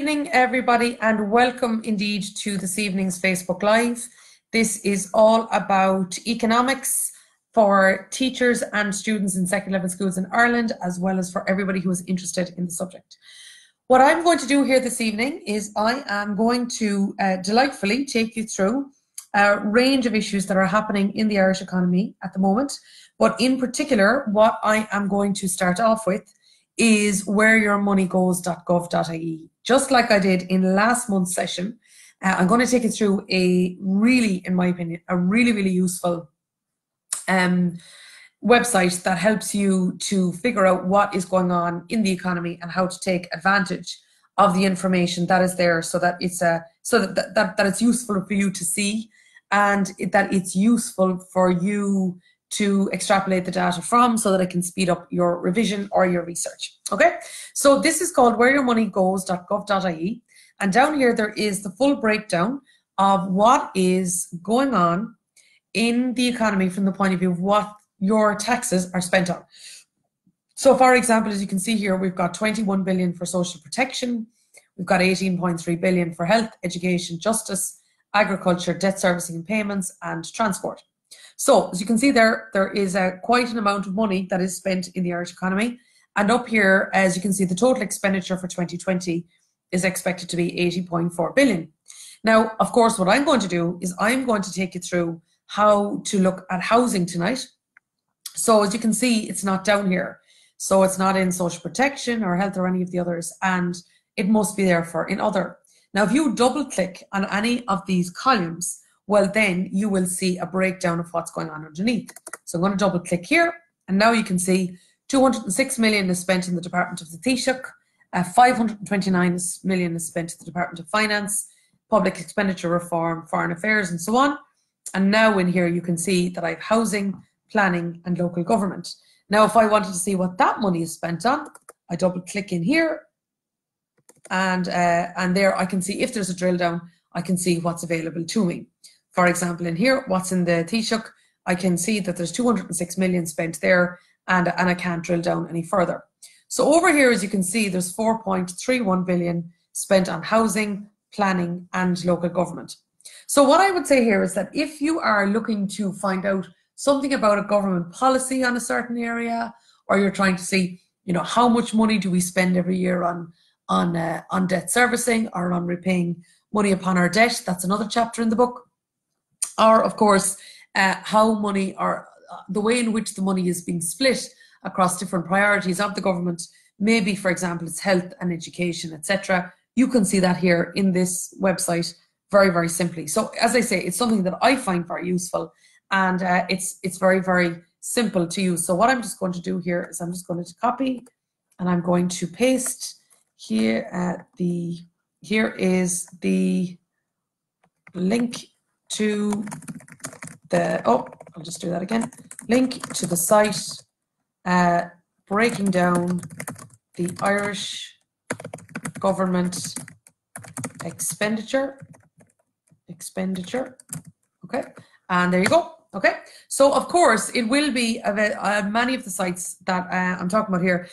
evening, everybody, and welcome indeed to this evening's Facebook Live. This is all about economics for teachers and students in second level schools in Ireland, as well as for everybody who is interested in the subject. What I'm going to do here this evening is I am going to uh, delightfully take you through a range of issues that are happening in the Irish economy at the moment. But in particular, what I am going to start off with is whereyourmoneygoes.gov.ie. Just like I did in last month's session, uh, I'm going to take you through a really, in my opinion, a really, really useful um, website that helps you to figure out what is going on in the economy and how to take advantage of the information that is there so that it's a so that, that, that it's useful for you to see and that it's useful for you to extrapolate the data from so that it can speed up your revision or your research. Okay, so this is called whereyourmoneygoes.gov.ie, and down here there is the full breakdown of what is going on in the economy from the point of view of what your taxes are spent on. So, for example, as you can see here, we've got 21 billion for social protection, we've got 18.3 billion for health, education, justice, agriculture, debt servicing and payments, and transport. So as you can see there, there is a, quite an amount of money that is spent in the Irish economy. And up here, as you can see, the total expenditure for 2020 is expected to be 80.4 billion. Now, of course, what I'm going to do is I'm going to take you through how to look at housing tonight. So as you can see, it's not down here. So it's not in social protection or health or any of the others. And it must be there for in other. Now, if you double click on any of these columns, well, then you will see a breakdown of what's going on underneath. So I'm going to double click here, and now you can see 206 million is spent in the Department of the Taoiseach, uh, 529 million is spent in the Department of Finance, Public Expenditure Reform, Foreign Affairs, and so on. And now in here you can see that I have housing, planning, and local government. Now, if I wanted to see what that money is spent on, I double click in here, and uh, and there I can see if there's a drill down, I can see what's available to me. For example, in here, what's in the Taoiseach, I can see that there's 206 million spent there and, and I can't drill down any further. So over here, as you can see, there's 4.31 billion spent on housing, planning and local government. So what I would say here is that if you are looking to find out something about a government policy on a certain area, or you're trying to see, you know, how much money do we spend every year on on uh, on debt servicing or on repaying money upon our debt, that's another chapter in the book or of course uh, how money or uh, the way in which the money is being split across different priorities of the government. Maybe for example it's health and education etc you can see that here in this website very very simply. So as i say it's something that i find very useful and uh, it's it's very very simple to use. So what i'm just going to do here is i'm just going to copy and i'm going to paste here at the here is the link to the, oh, I'll just do that again, link to the site uh, breaking down the Irish government expenditure, expenditure, okay, and there you go. Okay, so of course it will be uh, many of the sites that uh, I'm talking about here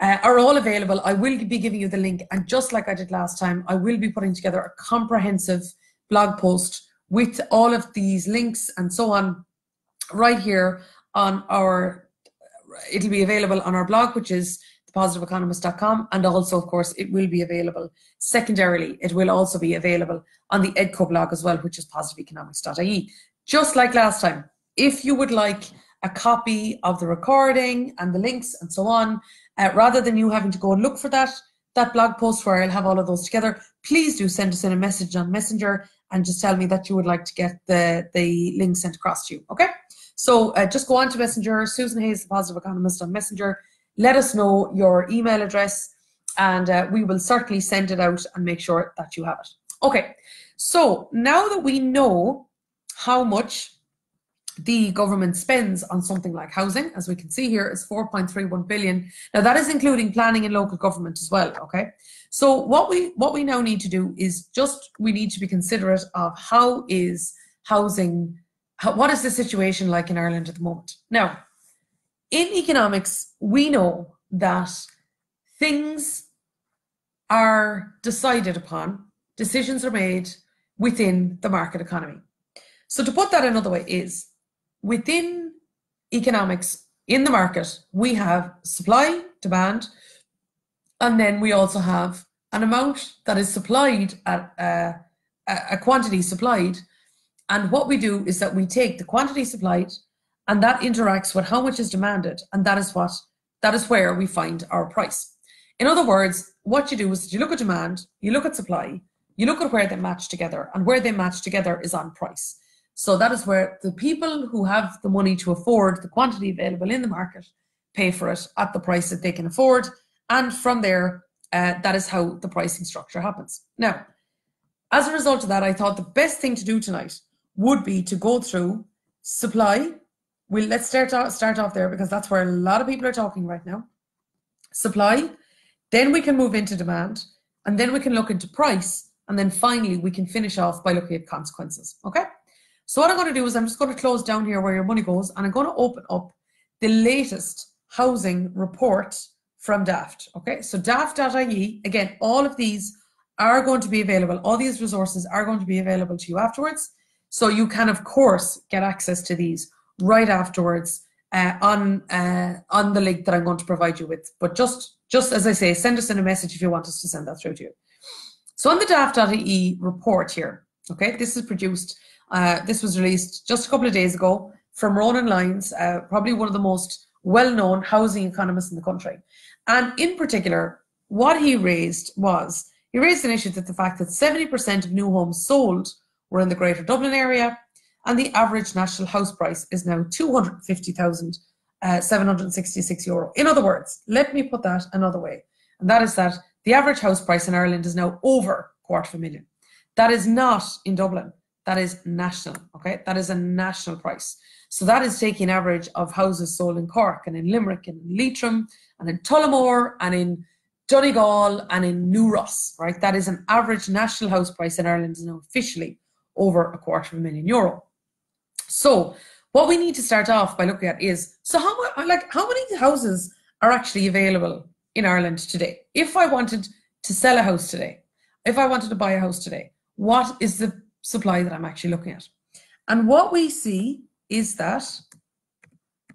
uh, are all available. I will be giving you the link, and just like I did last time, I will be putting together a comprehensive blog post with all of these links and so on right here on our it'll be available on our blog which is thepositiveeconomist.com and also of course it will be available secondarily. It will also be available on the edco blog as well which is positiveeconomics.ie just like last time if you would like a copy of the recording and the links and so on uh, rather than you having to go and look for that that blog post where I'll have all of those together, please do send us in a message on Messenger and just tell me that you would like to get the, the link sent across to you. Okay? So uh, just go on to Messenger, Susan Hayes, the Positive Economist on Messenger. Let us know your email address and uh, we will certainly send it out and make sure that you have it. Okay, so now that we know how much the government spends on something like housing, as we can see here, is 4.31 billion. Now that is including planning and local government as well. Okay, so what we what we now need to do is just we need to be considerate of how is housing, how, what is the situation like in Ireland at the moment. Now, in economics, we know that things are decided upon, decisions are made within the market economy. So, to put that another way, is within economics in the market, we have supply, demand, and then we also have an amount that is supplied at uh, a quantity supplied. And what we do is that we take the quantity supplied and that interacts with how much is demanded. And that is what that is where we find our price. In other words, what you do is you look at demand, you look at supply, you look at where they match together, and where they match together is on price. So that is where the people who have the money to afford the quantity available in the market pay for it at the price that they can afford. And from there, uh, that is how the pricing structure happens. Now, as a result of that, I thought the best thing to do tonight would be to go through supply. We'll let's start start off there because that's where a lot of people are talking right now. Supply, then we can move into demand, and then we can look into price, and then finally we can finish off by looking at consequences. Okay. So what I'm going to do is I'm just going to close down here where your money goes, and I'm going to open up the latest housing report from Daft. Okay, so daft.ie, again, all of these are going to be available. All these resources are going to be available to you afterwards. So you can, of course, get access to these right afterwards uh, on uh, on the link that I'm going to provide you with. But just just as I say, send us in a message if you want us to send that through to you. So on the daft.ie report here, okay, this is produced. Uh, this was released just a couple of days ago from Ronan Lyons, uh, probably one of the most well-known housing economists in the country. And in particular, what he raised was he raised an issue that the fact that 70% of new homes sold were in the Greater Dublin area, and the average national house price is now 250,766 uh, euro. In other words, let me put that another way, and that is that the average house price in Ireland is now over quarter of a million. That is not in Dublin. That is national. Okay, that is a national price. So that is taking average of houses sold in Cork and in Limerick and in Leitrim and in Tullamore and in Donegal and in New Ross, right? That is an average national house price in Ireland is now officially over a quarter of a million euro. So what we need to start off by looking at is so how like how many houses are actually available in Ireland today? If I wanted to sell a house today, if I wanted to buy a house today, what is the supply that I'm actually looking at? And what we see is that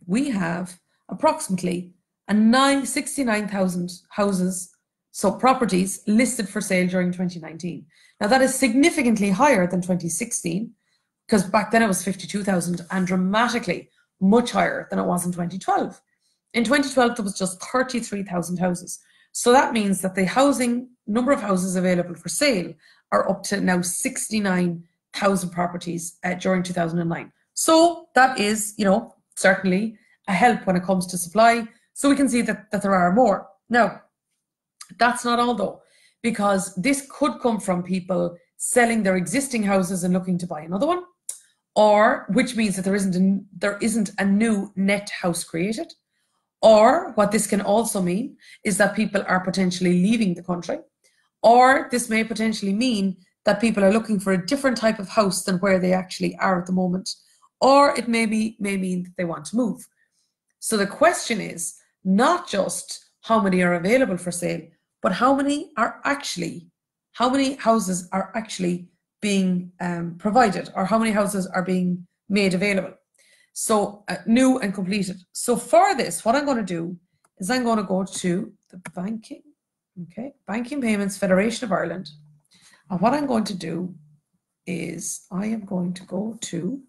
we have approximately a nine, 69,000 houses, so properties listed for sale during 2019. Now that is significantly higher than 2016, because back then it was 52,000 and dramatically much higher than it was in 2012. In 2012, there was just 33,000 houses. So that means that the housing number of houses available for sale are up to now 69,000 properties uh, during 2009. So that is, you know, certainly a help when it comes to supply so we can see that, that there are more. Now, that's not all though, because this could come from people selling their existing houses and looking to buy another one, or which means that there isn't a, there isn't a new net house created. Or what this can also mean is that people are potentially leaving the country, or this may potentially mean that people are looking for a different type of house than where they actually are at the moment, or it may be may mean that they want to move. So the question is, not just how many are available for sale, but how many are actually, how many houses are actually being um, provided or how many houses are being made available. So uh, new and completed. So for this, what I'm going to do is I'm going to go to the banking, okay, Banking Payments Federation of Ireland. And what I'm going to do is I am going to go to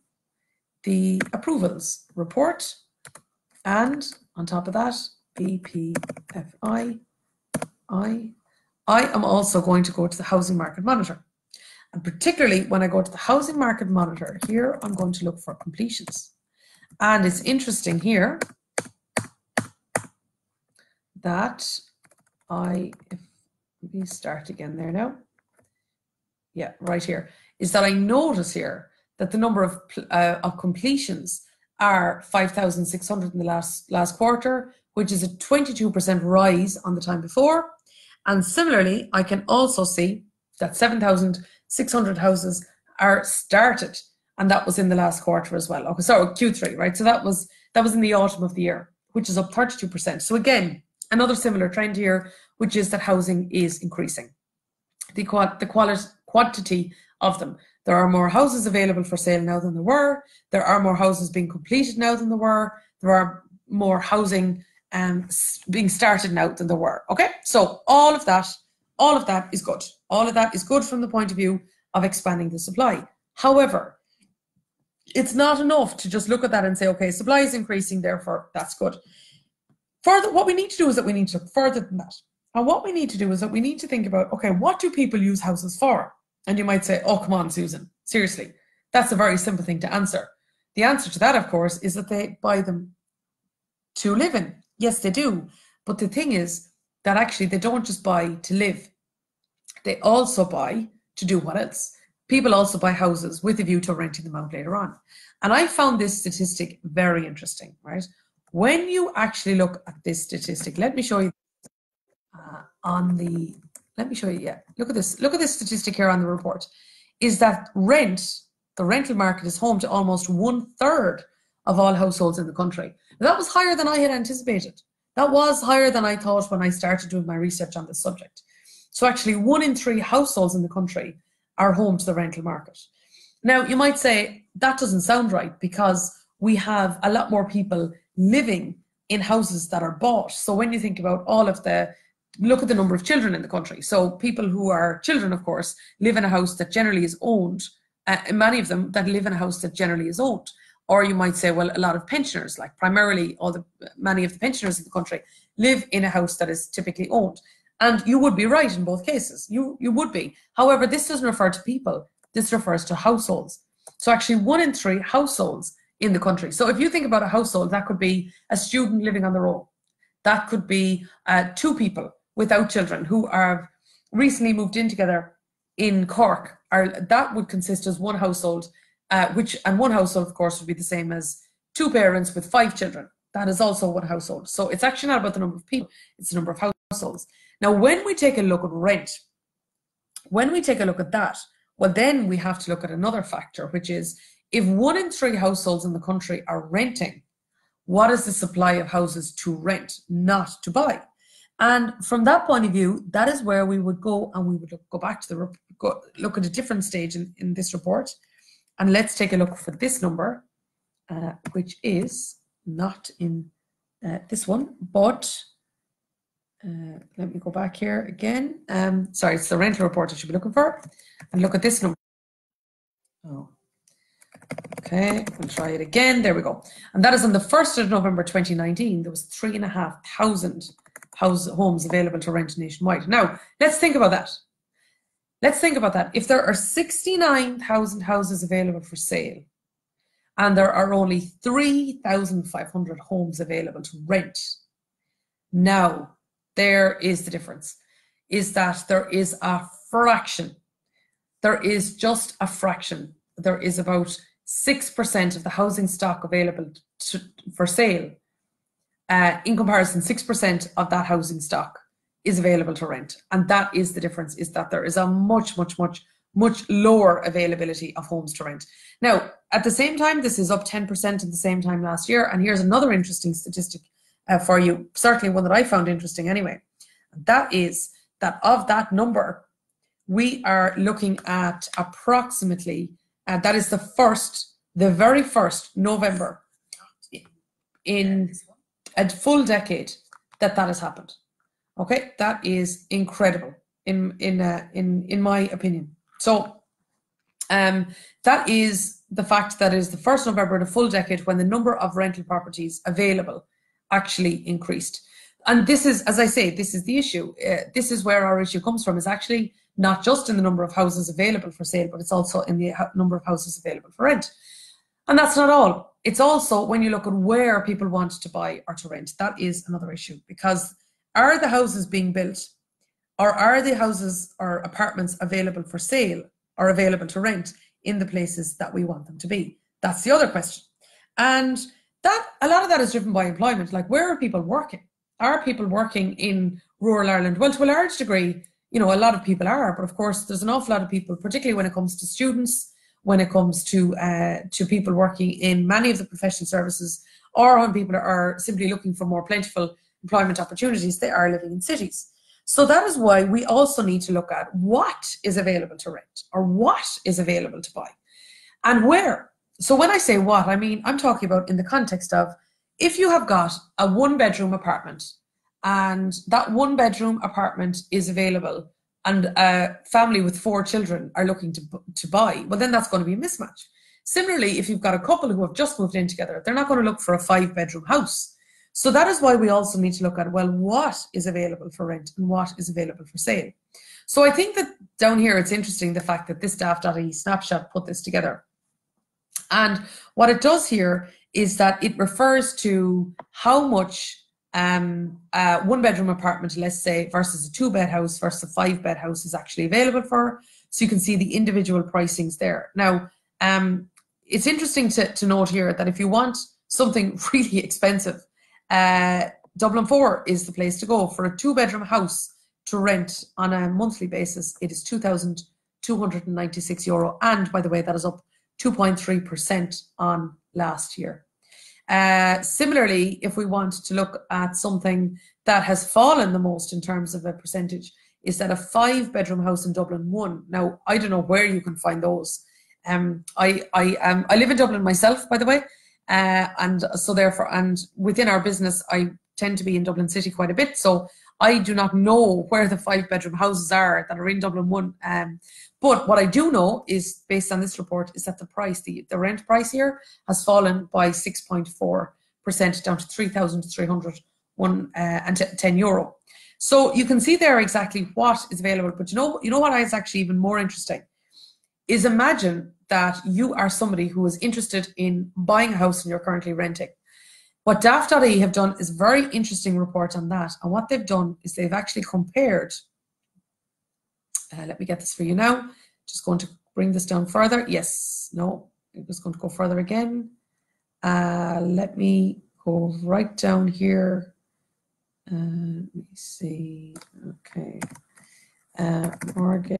the approvals report and on top of that, BPFI. I, I am also going to go to the Housing Market Monitor. And particularly when I go to the Housing Market Monitor, here I'm going to look for completions. And it's interesting here that I, if we start again there now. Yeah, right here, is that I notice here that the number of, uh, of completions are 5,600 in the last, last quarter, which is a 22% rise on the time before. And similarly, I can also see that 7,600 houses are started, and that was in the last quarter as well. Okay, sorry, Q3, right? So that was that was in the autumn of the year, which is up 32%. So again, another similar trend here which is that housing is increasing. The, the quality, quantity of them. There are more houses available for sale now than there were. There are more houses being completed now than there were. There are more housing um, being started now than there were. Okay, so all of that, all of that is good. All of that is good from the point of view of expanding the supply. However, it's not enough to just look at that and say, okay, supply is increasing, therefore that's good. Further, what we need to do is that we need to look further than that. And what we need to do is that we need to think about, okay, what do people use houses for? And you might say, oh, come on, Susan, seriously. That's a very simple thing to answer. The answer to that, of course, is that they buy them to live in. Yes, they do. But the thing is that actually they don't just buy to live, they also buy to do what else? People also buy houses with a view to renting them out later on. And I found this statistic very interesting, right? When you actually look at this statistic, let me show you uh, on the, let me show you, yeah, look at this. Look at this statistic here on the report. Is that rent, the rental market is home to almost one third of all households in the country. That was higher than I had anticipated. That was higher than I thought when I started doing my research on this subject. So actually, one in three households in the country are home to the rental market. Now, you might say that doesn't sound right because we have a lot more people living in houses that are bought. So when you think about all of the look at the number of children in the country. So people who are children, of course, live in a house that generally is owned. Uh, many of them that live in a house that generally is owned. Or you might say, well, a lot of pensioners, like primarily all the many of the pensioners in the country, live in a house that is typically owned. And you would be right in both cases. You you would be. However, this doesn't refer to people. This refers to households. So actually, one in three households in the country. So if you think about a household, that could be a student living on their own. That could be uh, two people without children who are recently moved in together in Cork. Are, that would consist as one household uh, which and one household, of course, would be the same as two parents with five children. That is also one household. So it's actually not about the number of people; it's the number of households. Now, when we take a look at rent, when we take a look at that, well, then we have to look at another factor, which is if one in three households in the country are renting, what is the supply of houses to rent, not to buy? And from that point of view, that is where we would go and we would go back to the go, look at a different stage in, in this report and let's take a look for this number, uh, which is not in uh, this one, but uh, let me go back here again. Um, sorry, it's the rental report I should be looking for. And look at this number. Oh, okay, we'll try it again. There we go. And that is on the 1st of November 2019. There was three and a half thousand house homes available to rent nationwide. Now, let's think about that. Let's think about that. If there are 69,000 houses available for sale and there are only 3,500 homes available to rent, now there is the difference is that there is a fraction. There is just a fraction. There is about 6% of the housing stock available to, for sale. Uh, in comparison, 6% of that housing stock is available to rent. And that is the difference, is that there is a much, much, much, much lower availability of homes to rent. Now, at the same time, this is up 10% at the same time last year. And here's another interesting statistic uh, for you, certainly one that I found interesting anyway. That is that of that number, we are looking at approximately, uh, that is the first, the very first November in a full decade that that has happened. Okay, that is incredible in in uh, in in my opinion. So, um, that is the fact that is the first November in a full decade when the number of rental properties available actually increased. And this is, as I say, this is the issue. Uh, this is where our issue comes from. Is actually not just in the number of houses available for sale, but it's also in the number of houses available for rent. And that's not all. It's also when you look at where people want to buy or to rent. That is another issue because are the houses being built or are the houses or apartments available for sale or available to rent in the places that we want them to be? That's the other question. And that a lot of that is driven by employment. Like where are people working? Are people working in rural Ireland? Well, to a large degree, you know, a lot of people are, but of course, there's an awful lot of people, particularly when it comes to students, when it comes to uh, to people working in many of the professional services, or when people are simply looking for more plentiful employment opportunities, they are living in cities. So that is why we also need to look at what is available to rent or what is available to buy and where. So when I say what, I mean, I'm talking about in the context of if you have got a one bedroom apartment and that one bedroom apartment is available and a family with four children are looking to, to buy, well, then that's going to be a mismatch. Similarly, if you've got a couple who have just moved in together, they're not going to look for a five bedroom house. So that is why we also need to look at, well, what is available for rent and what is available for sale. So I think that down here, it's interesting the fact that this daft.ie snapshot put this together. And what it does here is that it refers to how much um, one bedroom apartment, let's say, versus a two bed house versus a five bed house is actually available for. So you can see the individual pricings there. Now, um, it's interesting to, to note here that if you want something really expensive, uh, Dublin 4 is the place to go. For a two bedroom house to rent on a monthly basis, it is 2,296 euro. And by the way, that is up 2.3% on last year. Uh, similarly, if we want to look at something that has fallen the most in terms of a percentage, is that a five bedroom house in Dublin 1. Now, I don't know where you can find those. Um, I I um, I live in Dublin myself, by the way, uh, and so therefore, and within our business, I tend to be in Dublin City quite a bit. So I do not know where the five bedroom houses are that are in Dublin one. Um, but what I do know is, based on this report, is that the price, the, the rent price here, has fallen by six point four percent down to three thousand three hundred one uh, and ten euro. So you can see there exactly what is available. But you know, you know what is actually even more interesting is imagine that you are somebody who is interested in buying a house and you're currently renting. What daft.ie have done is very interesting report on that. And what they've done is they've actually compared. Uh, let me get this for you now. Just going to bring this down further. Yes, no, it was going to go further again. Uh, let me go right down here. Uh, let me see. Okay. Uh, mortgage.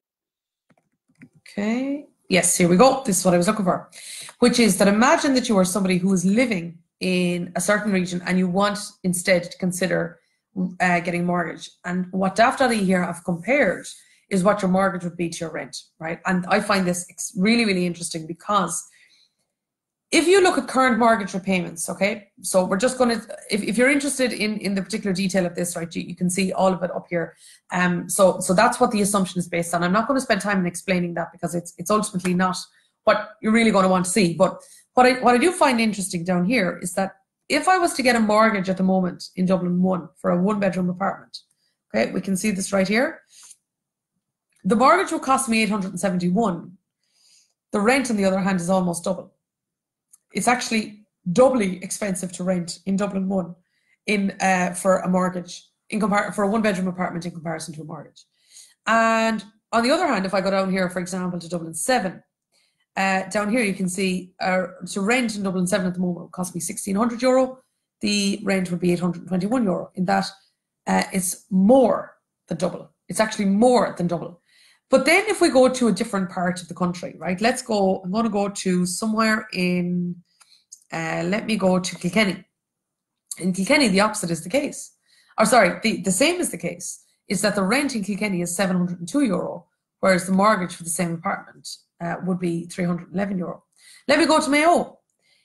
Okay. Yes, here we go. This is what I was looking for, which is that imagine that you are somebody who is living in a certain region and you want instead to consider uh, getting mortgage. And what Daft.ie here have compared is what your mortgage would be to your rent, right? And I find this really, really interesting because if you look at current mortgage repayments, okay, so we're just going to, if, if you're interested in, in the particular detail of this, right, you, you can see all of it up here. Um, so, so that's what the assumption is based on. I'm not going to spend time in explaining that because it's, it's ultimately not what you're really going to want to see. But what I, what I do find interesting down here is that if I was to get a mortgage at the moment in Dublin 1 for a one bedroom apartment, okay, we can see this right here. The mortgage will cost me 871. The rent, on the other hand, is almost double it's actually doubly expensive to rent in Dublin one in uh, for a mortgage in compar- for a one bedroom apartment in comparison to a mortgage. And on the other hand, if I go down here, for example, to Dublin seven, uh, down here you can see uh, to rent in Dublin seven at the moment would cost me sixteen hundred euro. The rent would be eight hundred twenty one euro. In that, uh, it's more than double. It's actually more than double. But then if we go to a different part of the country, right? Let's go, I'm going to go to somewhere in, uh, let me go to Kilkenny. In Kilkenny, the opposite is the case. Or sorry, the, the same is the case, is that the rent in Kilkenny is 702 euro, whereas the mortgage for the same apartment uh, would be 311 euro. Let me go to Mayo.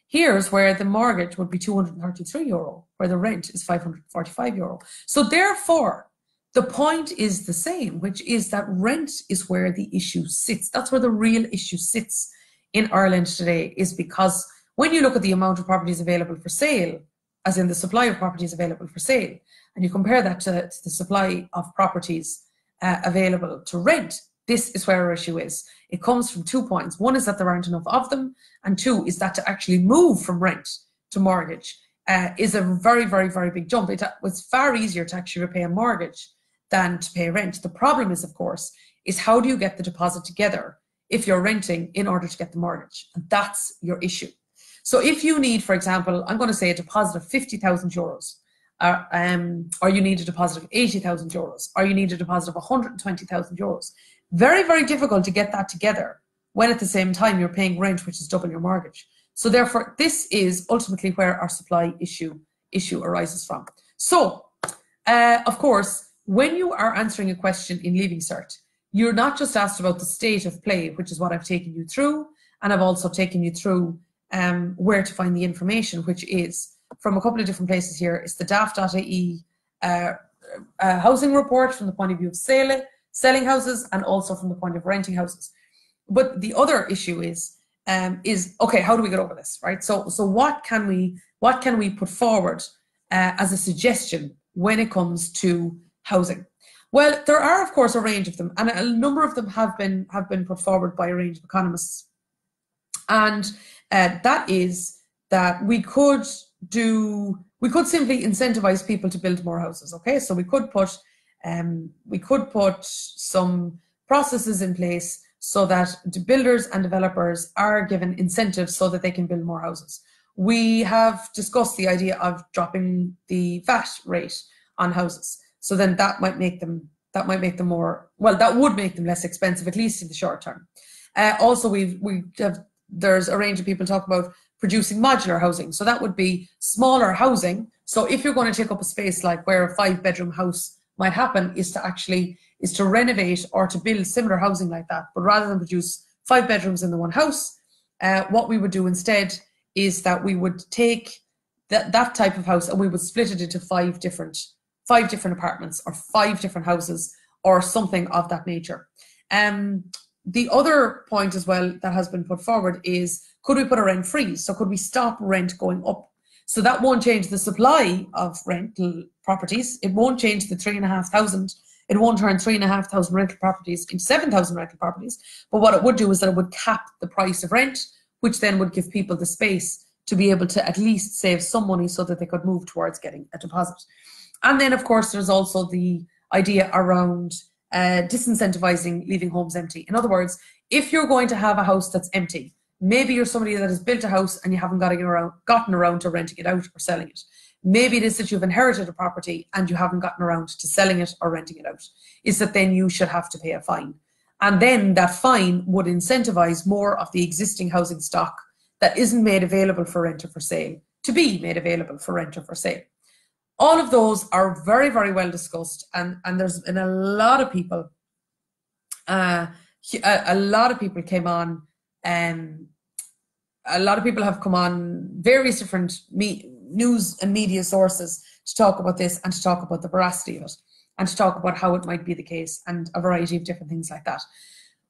Here's where the mortgage would be 233 euro, where the rent is 545 euro. So therefore, the point is the same, which is that rent is where the issue sits. That's where the real issue sits in Ireland today, is because when you look at the amount of properties available for sale, as in the supply of properties available for sale, and you compare that to, to the supply of properties uh, available to rent, this is where our issue is. It comes from two points. One is that there aren't enough of them, and two is that to actually move from rent to mortgage uh, is a very, very, very big jump. It was far easier to actually repay a mortgage than to pay rent. The problem is, of course, is how do you get the deposit together if you're renting in order to get the mortgage? And that's your issue. So if you need, for example, I'm going to say a deposit of 50,000 euros, uh, um, or you need a deposit of 80,000 euros, or you need a deposit of 120,000 euros, very, very difficult to get that together when at the same time you're paying rent, which is double your mortgage. So therefore, this is ultimately where our supply issue issue arises from. So, uh, of course, when you are answering a question in Leaving Cert, you're not just asked about the state of play, which is what I've taken you through, and I've also taken you through um, where to find the information, which is from a couple of different places here. It's the daft.ie uh, uh, housing report from the point of view of sale, selling houses and also from the point of renting houses. But the other issue is um, is okay. How do we get over this, right? So so what can we what can we put forward uh, as a suggestion when it comes to housing? Well, there are of course a range of them, and a number of them have been have been put forward by a range of economists, and uh, that is that we could do we could simply incentivize people to build more houses. Okay, so we could put um, we could put some processes in place so that the builders and developers are given incentives so that they can build more houses. We have discussed the idea of dropping the VAT rate on houses. So then that might make them that might make them more well that would make them less expensive at least in the short term. Uh, also, we've we have there's a range of people talk about producing modular housing. So that would be smaller housing. So if you're going to take up a space like where a five bedroom house might happen is to actually is to renovate or to build similar housing like that. But rather than produce five bedrooms in the one house, uh, what we would do instead is that we would take that, that type of house and we would split it into five different five different apartments or five different houses or something of that nature. Um, the other point as well that has been put forward is could we put a rent freeze? So could we stop rent going up? So that won't change the supply of rental properties. It won't change the three and a half thousand. It won't turn three and a half thousand rental properties into seven thousand rental properties. But what it would do is that it would cap the price of rent, which then would give people the space to be able to at least save some money so that they could move towards getting a deposit. And then, of course, there's also the idea around uh, disincentivizing leaving homes empty. In other words, if you're going to have a house that's empty, maybe you're somebody that has built a house and you haven't around, gotten around to renting it out or selling it. Maybe it is that you've inherited a property and you haven't gotten around to selling it or renting it out. Is that then you should have to pay a fine. And then that fine would incentivize more of the existing housing stock that isn't made available for rent or for sale to be made available for rent or for sale all of those are very very well discussed and and there's been a lot of people uh a, a lot of people came on um a lot of people have come on various different me- news and media sources to talk about this and to talk about the veracity of it and to talk about how it might be the case and a variety of different things like that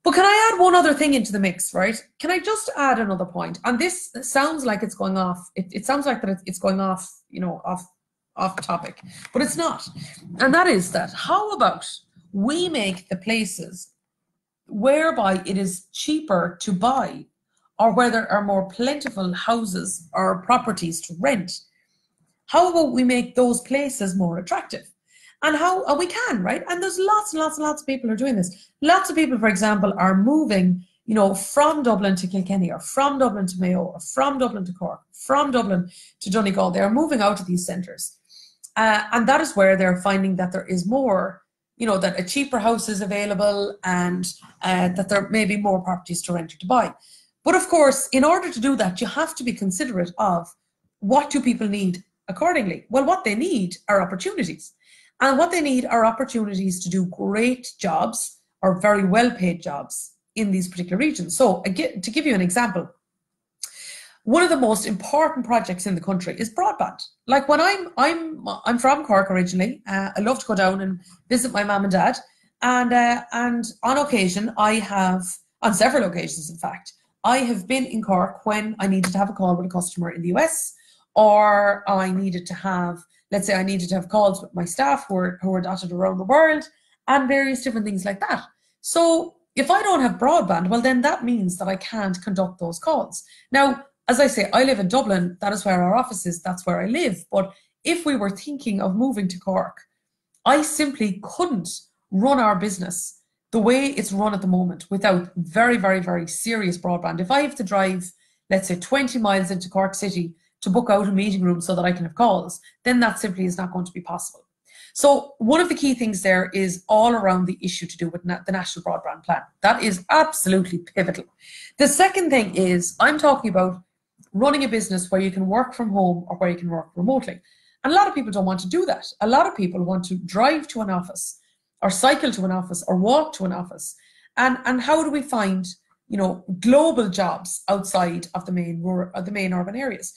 but can I add one other thing into the mix, right? Can I just add another point? And this sounds like it's going off. It, it sounds like that it's going off, you know, off off topic, but it's not. And that is that how about we make the places whereby it is cheaper to buy or where there are more plentiful houses or properties to rent? How about we make those places more attractive? And how and we can, right? And there's lots and lots and lots of people are doing this. Lots of people, for example, are moving you know, from Dublin to Kilkenny or from Dublin to Mayo or from Dublin to Cork, from Dublin to Donegal. They're moving out of these centres. Uh, and that is where they're finding that there is more, you know, that a cheaper house is available and uh, that there may be more properties to rent or to buy. But of course, in order to do that, you have to be considerate of what do people need accordingly. Well, what they need are opportunities. And what they need are opportunities to do great jobs or very well paid jobs in these particular regions. So, to give you an example, one of the most important projects in the country is broadband. Like when I'm I'm I'm from Cork originally. Uh, I love to go down and visit my mum and dad, and uh, and on occasion I have on several occasions, in fact, I have been in Cork when I needed to have a call with a customer in the US, or I needed to have let's say I needed to have calls with my staff who are who are dotted around the world, and various different things like that. So if I don't have broadband, well then that means that I can't conduct those calls. Now as I say, I live in Dublin. That is where our office is. That's where I live. But if we were thinking of moving to Cork, I simply couldn't run our business the way it's run at the moment without very, very, very serious broadband. If I have to drive, let's say, 20 miles into Cork City to book out a meeting room so that I can have calls, then that simply is not going to be possible. So, one of the key things there is all around the issue to do with na- the National Broadband Plan. That is absolutely pivotal. The second thing is, I'm talking about running a business where you can work from home or where you can work remotely. And a lot of people don't want to do that. A lot of people want to drive to an office or cycle to an office or walk to an office. And, and how do we find, you know, global jobs outside of the main rural, the main urban areas?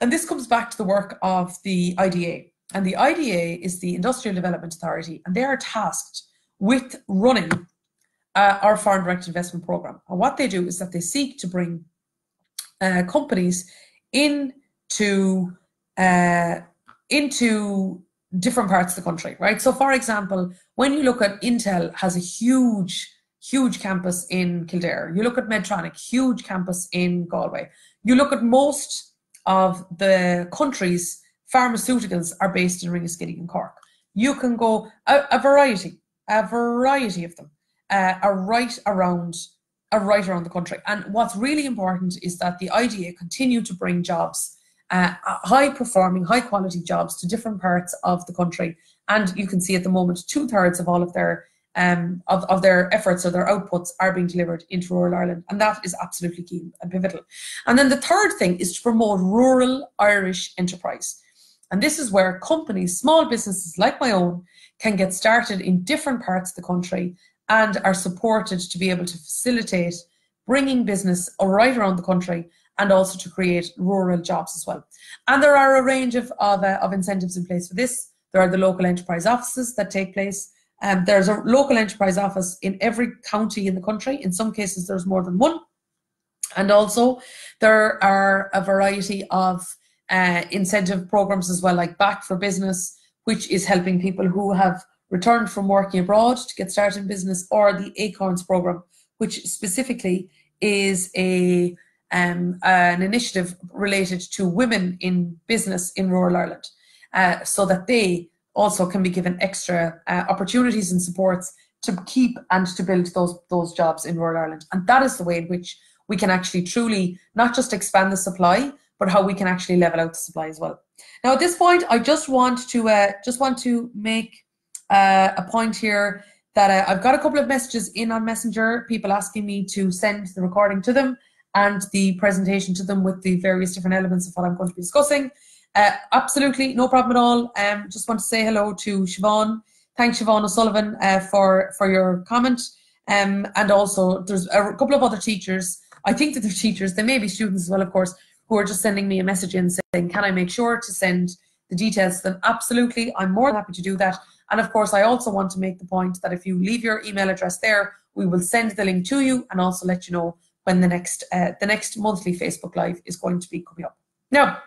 And this comes back to the work of the IDA. And the IDA is the Industrial Development Authority, and they are tasked with running uh, our foreign direct investment program. And what they do is that they seek to bring uh, companies into uh, into different parts of the country, right? So, for example, when you look at Intel, has a huge, huge campus in Kildare. You look at Medtronic, huge campus in Galway. You look at most of the countries, pharmaceuticals are based in Ringaskiddy and Cork. You can go a, a variety, a variety of them uh, are right around right around the country. And what's really important is that the IDA continue to bring jobs, uh, high performing, high quality jobs to different parts of the country. And you can see at the moment, two thirds of all of their um, of, of their efforts or their outputs are being delivered into rural Ireland. And that is absolutely key and pivotal. And then the third thing is to promote rural Irish enterprise. And this is where companies, small businesses like my own, can get started in different parts of the country and are supported to be able to facilitate bringing business right around the country and also to create rural jobs as well. And there are a range of, of, uh, of incentives in place for this. There are the local enterprise offices that take place. Um, there's a local enterprise office in every county in the country. In some cases, there's more than one. And also, there are a variety of uh, incentive programs as well, like Back for Business, which is helping people who have returned from working abroad to get started in business, or the Acorns program, which specifically is a um, an initiative related to women in business in rural Ireland, uh, so that they also can be given extra uh, opportunities and supports to keep and to build those those jobs in rural Ireland. And that is the way in which we can actually truly not just expand the supply, but how we can actually level out the supply as well. Now, at this point, I just want to uh, just want to make uh, a point here that uh, I've got a couple of messages in on Messenger, people asking me to send the recording to them and the presentation to them with the various different elements of what I'm going to be discussing. Uh, absolutely, no problem at all. Um, just want to say hello to Siobhan. Thanks, Siobhan O'Sullivan, uh, for, for your comment. Um, and also, there's a couple of other teachers. I think that they're teachers, they may be students as well, of course, who are just sending me a message in saying, Can I make sure to send the details then? Absolutely, I'm more than happy to do that. And of course, I also want to make the point that if you leave your email address there, we will send the link to you and also let you know when the next uh, the next monthly Facebook Live is going to be coming up. Now,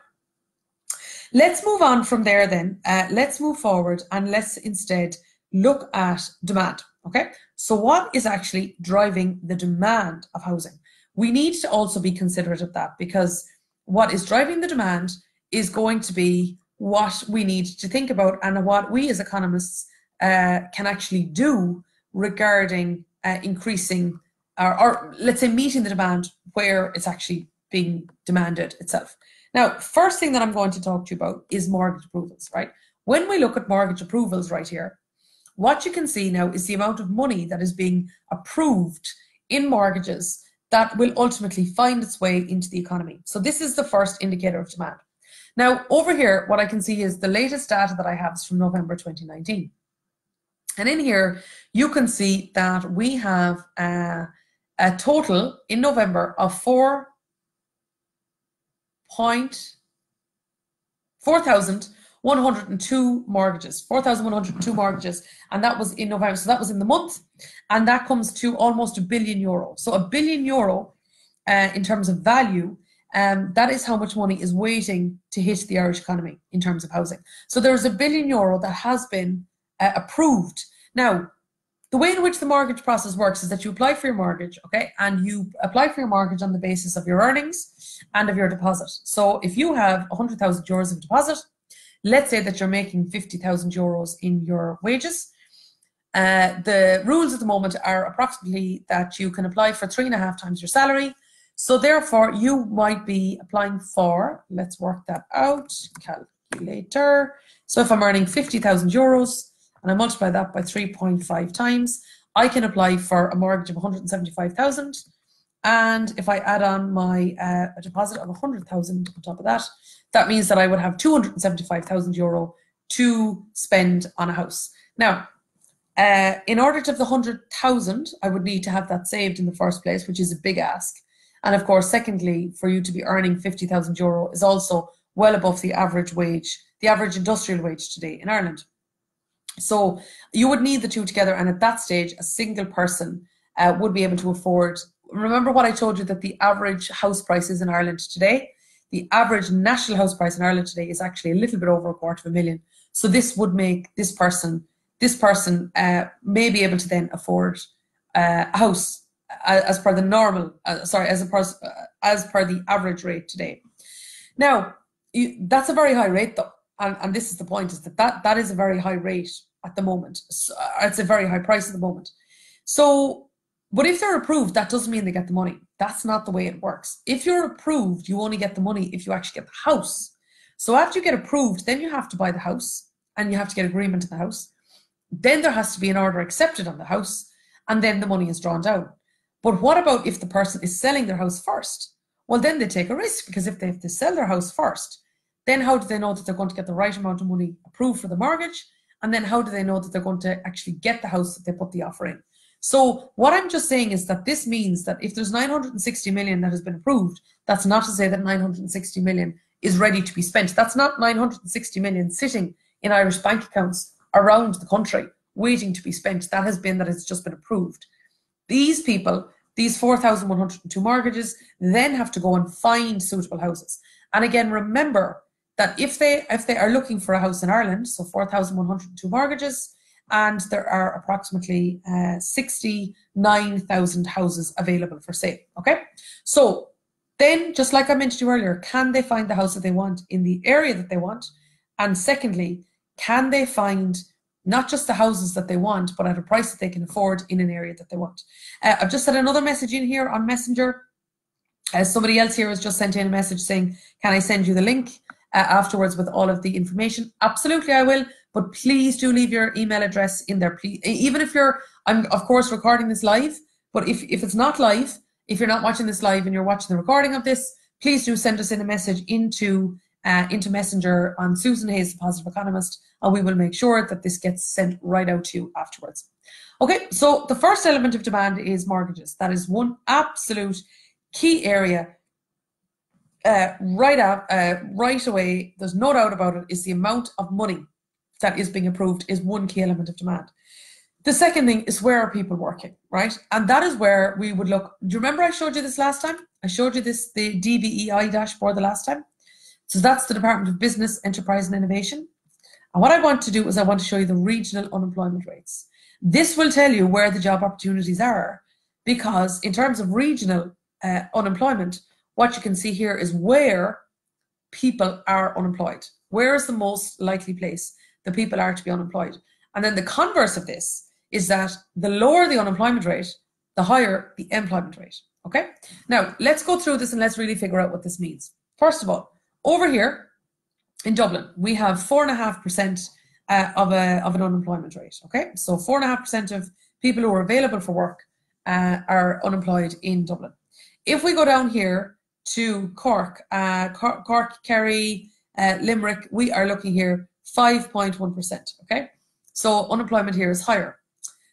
let's move on from there. Then uh, let's move forward and let's instead look at demand. Okay, so what is actually driving the demand of housing? We need to also be considerate of that because what is driving the demand is going to be what we need to think about and what we as economists uh, can actually do regarding uh, increasing or, or, let's say meeting the demand where it's actually being demanded itself. Now, first thing that I'm going to talk to you about is mortgage approvals, right? When we look at mortgage approvals right here, what you can see now is the amount of money that is being approved in mortgages that will ultimately find its way into the economy. So this is the first indicator of demand. Now, over here, what I can see is the latest data that I have is from November 2019. And in here, you can see that we have a, a total in November of 4 point 4,102 mortgages, 4,102 mortgages, and that was in November. So that was in the month, and that comes to almost a billion euro. So a billion euro uh, in terms of value um, that is how much money is waiting to hit the Irish economy in terms of housing. So there's a billion euro that has been uh, approved. Now, the way in which the mortgage process works is that you apply for your mortgage, okay, and you apply for your mortgage on the basis of your earnings and of your deposit. So if you have 100,000 euros of deposit, let's say that you're making 50,000 euros in your wages. Uh, the rules at the moment are approximately that you can apply for three and a half times your salary so therefore, you might be applying for, let's work that out, calculator. So if I'm earning 50,000 euros and I multiply that by 3.5 times, I can apply for a mortgage of 175,000 And if I add on my uh, a deposit of 100,000 on top of that, that means that I would have 275,000 euro to spend on a house. Now, uh, in order to have the 100,000, I would need to have that saved in the first place, which is a big ask. And of course, secondly, for you to be earning 50,000 euro is also well above the average wage, the average industrial wage today in Ireland. So you would need the two together, and at that stage, a single person uh, would be able to afford. Remember what I told you that the average house price is in Ireland today? The average national house price in Ireland today is actually a little bit over a quarter of a million. So this would make this person, this person uh, may be able to then afford uh, a house as per the normal, uh, sorry, as a uh, as per the average rate today. Now, you, that's a very high rate though and, and this is the point is that, that that is a very high rate at the moment. So, uh, it's a very high price at the moment. So but if they're approved? That doesn't mean they get the money. That's not the way it works. If you're approved you only get the money if you actually get the house. So after you get approved then you have to buy the house and you have to get agreement to the house. Then there has to be an order accepted on the house and then the money is drawn down but what about if the person is selling their house first well then they take a risk because if they have to sell their house first then how do they know that they're going to get the right amount of money approved for the mortgage? And then how do they know that they're going to actually get the house that they put the offer in? So what I'm just saying is that this means that if there's 960 million that has been approved, that's not to say that 960 million is ready to be spent. That's not 960 million sitting in Irish bank accounts around the country waiting to be spent. That has been that it's just been approved. These people, these 4,102 mortgages, then have to go and find suitable houses. And again, remember that if they if they are looking for a house in Ireland, so 4,102 mortgages, and there are approximately uh, 69,000 houses available for sale. Okay, so then just like I mentioned to you earlier, can they find the house that they want in the area that they want? And secondly, can they find not just the houses that they want, but at a price that they can afford in an area that they want? Uh, I've just had another message in here on Messenger. Uh, somebody else here has just sent in a message saying, Can I send you the link? uh, afterwards with all of the information. Absolutely, I will. But please do leave your email address in there. Please, even if you're, I'm of course recording this live. But if if it's not live, if you're not watching this live and you're watching the recording of this, please do send us in a message into uh, into Messenger on Susan Hayes, the Positive Economist, and we will make sure that this gets sent right out to you afterwards. Okay, so the first element of demand is mortgages. That is one absolute key area uh, right up, uh, right away, there's no doubt about it, is the amount of money that is being approved is one key element of demand. The second thing is where are people working, right? And that is where we would look. Do you remember I showed you this last time? I showed you this, the DBEI dashboard the last time. So that's the Department of Business, Enterprise and Innovation. And what I want to do is I want to show you the regional unemployment rates. This will tell you where the job opportunities are because in terms of regional uh, unemployment, what you can see here is where people are unemployed. Where is the most likely place that people are to be unemployed? And then the converse of this is that the lower the unemployment rate, the higher the employment rate. Okay? Now, let's go through this and let's really figure out what this means. First of all, over here in Dublin, we have 4.5% uh, of, a, of an unemployment rate. Okay? So 4.5% of people who are available for work uh, are unemployed in Dublin. If we go down here to Cork, uh, Cork, Kerry, uh, Limerick, we are looking here 5.1%. Okay, so unemployment here is higher.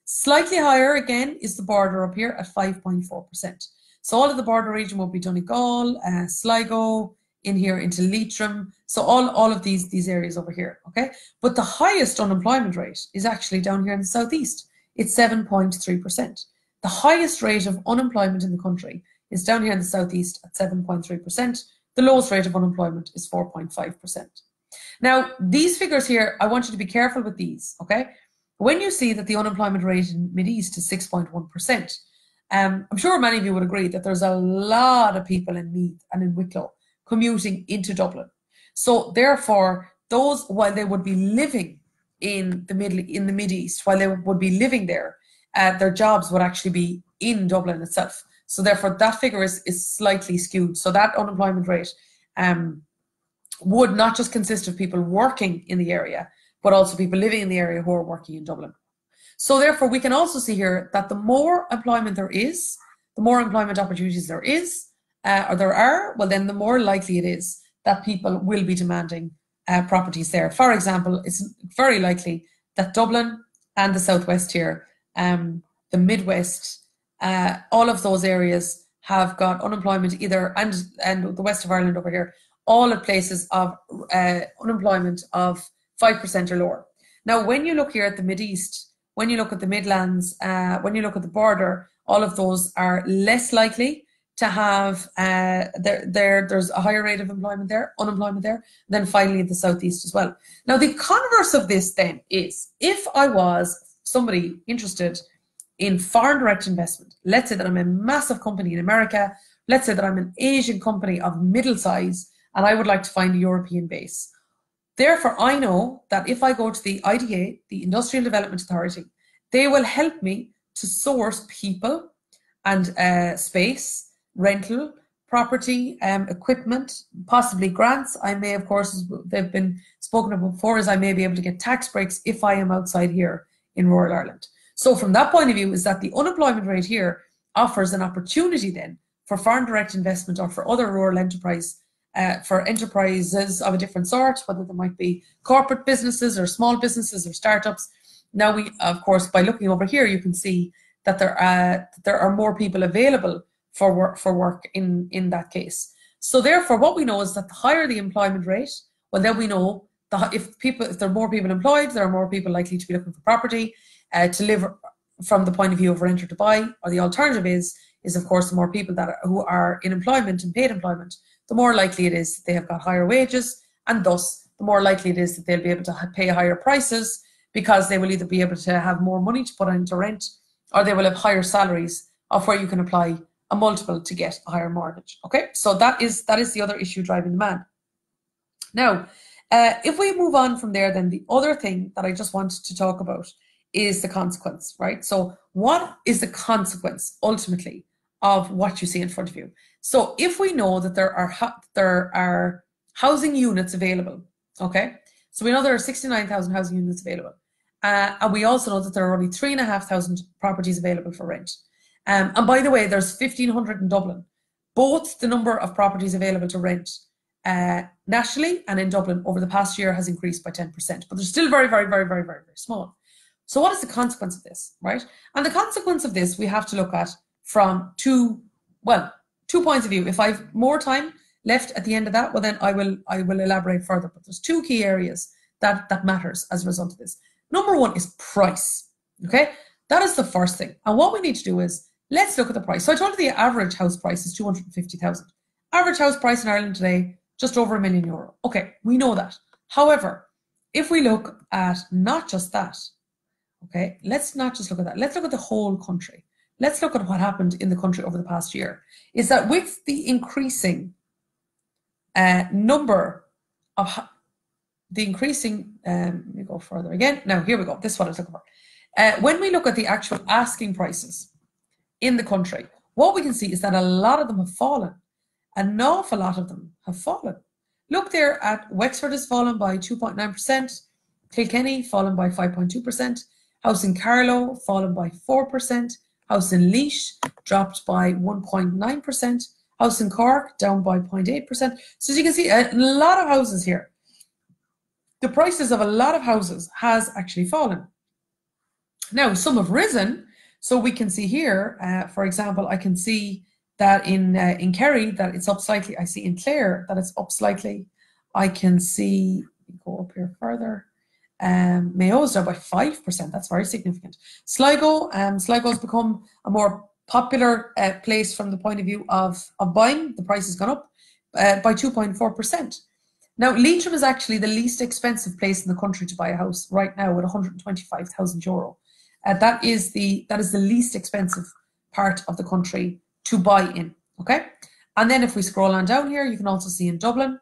Slightly higher again is the border up here at 5.4%. So all of the border region will be Donegal, uh, Sligo, in here into Leitrim. So all, all of these, these areas over here, okay? But the highest unemployment rate is actually down here in the southeast. It's 7.3%. The highest rate of unemployment in the country is down here in the southeast at 7.3%. The lowest rate of unemployment is 4.5%. Now, these figures here, I want you to be careful with these, okay? When you see that the unemployment rate in Mid-East is 6.1%, um, I'm sure many of you would agree that there's a lot of people in Meath and in Wicklow commuting into Dublin. So therefore, those, while they would be living in the middle in the Mid East, while they would be living there, uh, their jobs would actually be in Dublin itself. So therefore, that figure is, is slightly skewed. So that unemployment rate um, would not just consist of people working in the area, but also people living in the area who are working in Dublin. So therefore, we can also see here that the more employment there is, the more employment opportunities there is uh, or there are, well, then the more likely it is that people will be demanding uh, properties there. For example, it's very likely that Dublin and the southwest here, um, the Midwest, uh, all of those areas have got unemployment either, and and the west of Ireland over here, all at places of uh, unemployment of five percent or lower. Now, when you look here at the Mid East, when you look at the Midlands, uh, when you look at the border, all of those are less likely to have uh, there, there there's a higher rate of employment there, unemployment there, then finally the southeast as well. Now the converse of this then is if I was somebody interested in foreign direct investment, let's say that I'm a massive company in America, let's say that I'm an Asian company of middle size, and I would like to find a European base. Therefore, I know that if I go to the IDA, the Industrial Development Authority, they will help me to source people and uh, space rental, property, um, equipment, possibly grants. I may, of course, they've been spoken of before, as I may be able to get tax breaks if I am outside here in rural Ireland. So, from that point of view, is that the unemployment rate here offers an opportunity then for foreign direct investment or for other rural enterprise. Uh, for enterprises of a different sort, whether they might be corporate businesses or small businesses or startups. Now, we, of course, by looking over here, you can see that there, uh, there are more people available for work for work in in that case. So therefore, what we know is that the higher the employment rate, well, then we know that if people if there are more people employed, there are more people likely to be looking for property uh, to live from the point of view of rent or to buy. Or the alternative is is of course the more people that are, who are in employment and paid employment, the more likely it is that they have got higher wages, and thus the more likely it is that they'll be able to pay higher prices because they will either be able to have more money to put into rent or they will have higher salaries of where you can apply a multiple to get a higher mortgage. Okay, so that is that is the other issue driving demand. Now, uh, if we move on from there, then the other thing that I just wanted to talk about is the consequence, right? So, what is the consequence ultimately of what you see in front of you? So, if we know that there are there are housing units available, okay, so we know there are sixty nine thousand housing units available, uh, and we also know that there are only three and a half thousand properties available for rent. Um, and by the way, there's 1,500 in Dublin. Both the number of properties available to rent uh, nationally and in Dublin over the past year has increased by 10%, but they're still very, very, very, very, very, very small. So, what is the consequence of this, right? And the consequence of this we have to look at from two, well, two points of view. If I've more time left at the end of that, well, then I will I will elaborate further. But there's two key areas that that matters as a result of this. Number one is price. Okay, that is the first thing. And what we need to do is Let's look at the price. So I told you the average house price is 250,000. Average house price in Ireland today, just over a million euro. Okay, we know that. However, if we look at not just that, okay, let's not just look at that. Let's look at the whole country. Let's look at what happened in the country over the past year. Is that with the increasing uh, number of the increasing, um, let me go further again. Now, here we go. This is what I was looking for. Uh, when we look at the actual asking prices, in the country, what we can see is that a lot of them have fallen. An awful lot of them have fallen. Look there at Wexford has fallen by 2.9%, Kilkenny fallen by 5.2%, House in Carlow fallen by 4%, House in Laois dropped by 1.9%, House in Cork down by 0.8%. So as you can see, a lot of houses here. The prices of a lot of houses has actually fallen. Now, some have risen, so we can see here, uh, for example, I can see that in uh, in Kerry that it's up slightly. I see in Clare that it's up slightly. I can see go up here further. Um, Mayo's down by five percent. That's very significant. Sligo, um, Sligo's become a more popular uh, place from the point of view of of buying. The price has gone up uh, by two point four percent. Now, Leitrim is actually the least expensive place in the country to buy a house right now at 125,000 euro. Uh, that is the that is the least expensive part of the country to buy in. Okay, and then if we scroll on down here, you can also see in Dublin,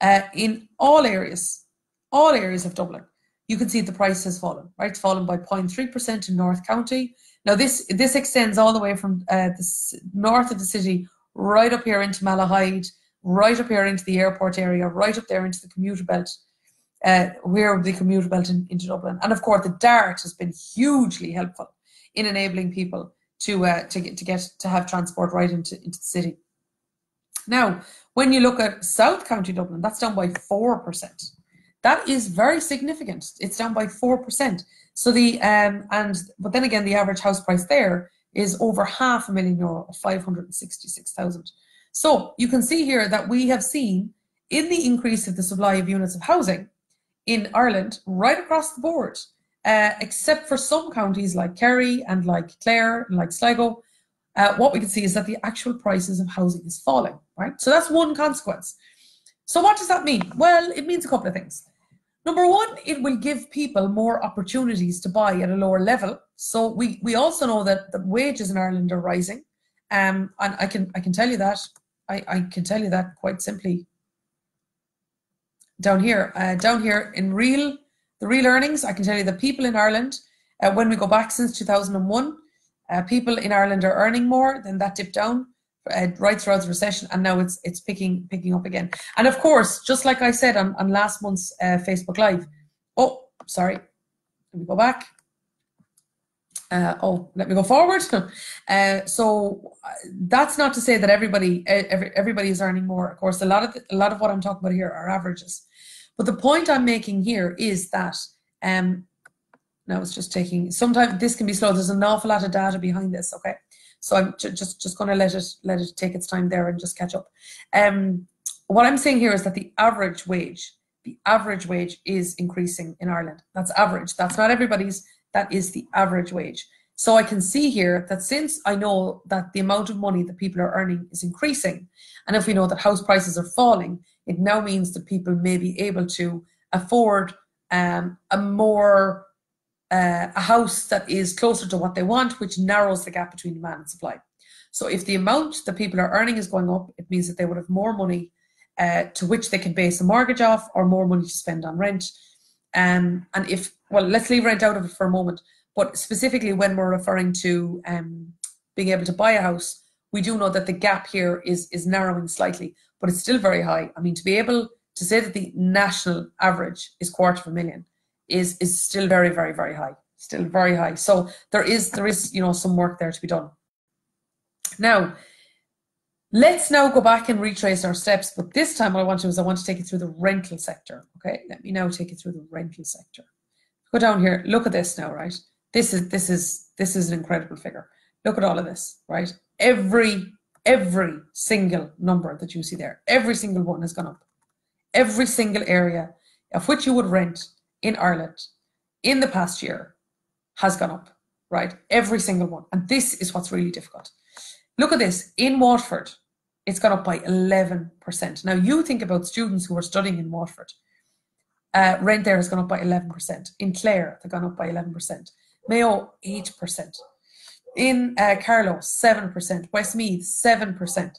uh, in all areas, all areas of Dublin, you can see the price has fallen. Right, it's fallen by 0.3 percent in North County. Now this this extends all the way from uh, the north of the city right up here into Malahide, right up here into the airport area, right up there into the commuter belt uh, where the commuter belt in, into Dublin. And of course, the DART has been hugely helpful in enabling people to uh, to get to get to have transport right into into the city. Now, when you look at South County Dublin, that's down by four percent. That is very significant. It's down by four percent. So the um and but then again, the average house price there is over half a million euro, five hundred and sixty six thousand. So you can see here that we have seen in the increase of the supply of units of housing in Ireland right across the board, uh, except for some counties like Kerry and like Clare and like Sligo, uh, what we can see is that the actual prices of housing is falling, right? So that's one consequence. So what does that mean? Well, it means a couple of things. Number one, it will give people more opportunities to buy at a lower level. So we, we also know that the wages in Ireland are rising. Um, and I can I can tell you that I, I can tell you that quite simply down here. Uh, down here in real, the real earnings, I can tell you the people in Ireland, uh, when we go back since 2001, uh, people in Ireland are earning more. Then that dipped down uh, right throughout the recession, and now it's it's picking picking up again. And of course, just like I said on, on last month's uh, Facebook Live. Oh, sorry. Let me go back. Uh, oh, let me go forward. Uh, so uh, that's not to say that everybody every, everybody is earning more. Of course, a lot of the, a lot of what I'm talking about here are averages. But the point I'm making here is that um, now it's just taking. Sometimes this can be slow. There's an awful lot of data behind this. Okay, so I'm just just going to let it let it take its time there and just catch up. Um, what I'm saying here is that the average wage, the average wage is increasing in Ireland. That's average. That's not everybody's that is the average wage. So I can see here that since I know that the amount of money that people are earning is increasing, and if we know that house prices are falling, it now means that people may be able to afford um, a more uh, a house that is closer to what they want, which narrows the gap between demand and supply. So if the amount that people are earning is going up, it means that they would have more money uh, to which they can base a mortgage off or more money to spend on rent. Um, and if, well, let's leave rent out of it for a moment, but specifically when we're referring to um, being able to buy a house, we do know that the gap here is, is narrowing slightly, but it's still very high. I mean, to be able to say that the national average is quarter of a million is, is still very, very, very high, still very high. So there is, there is, you know, some work there to be done. Now, Let's now go back and retrace our steps, but this time what I want to do is I want to take you through the rental sector. Okay, let me now take you through the rental sector. Go down here, look at this now, right? This is this is this is an incredible figure. Look at all of this, right? Every every single number that you see there, every single one has gone up. Every single area of which you would rent in Ireland in the past year has gone up, right? Every single one. And this is what's really difficult. Look at this. In Waterford, it's gone up by 11%. Now, you think about students who are studying in Waterford. Uh, rent there has gone up by 11%. In Clare, they've gone up by 11%. Mayo, 8%. In uh, Carlow, 7%. Westmeath, 7%.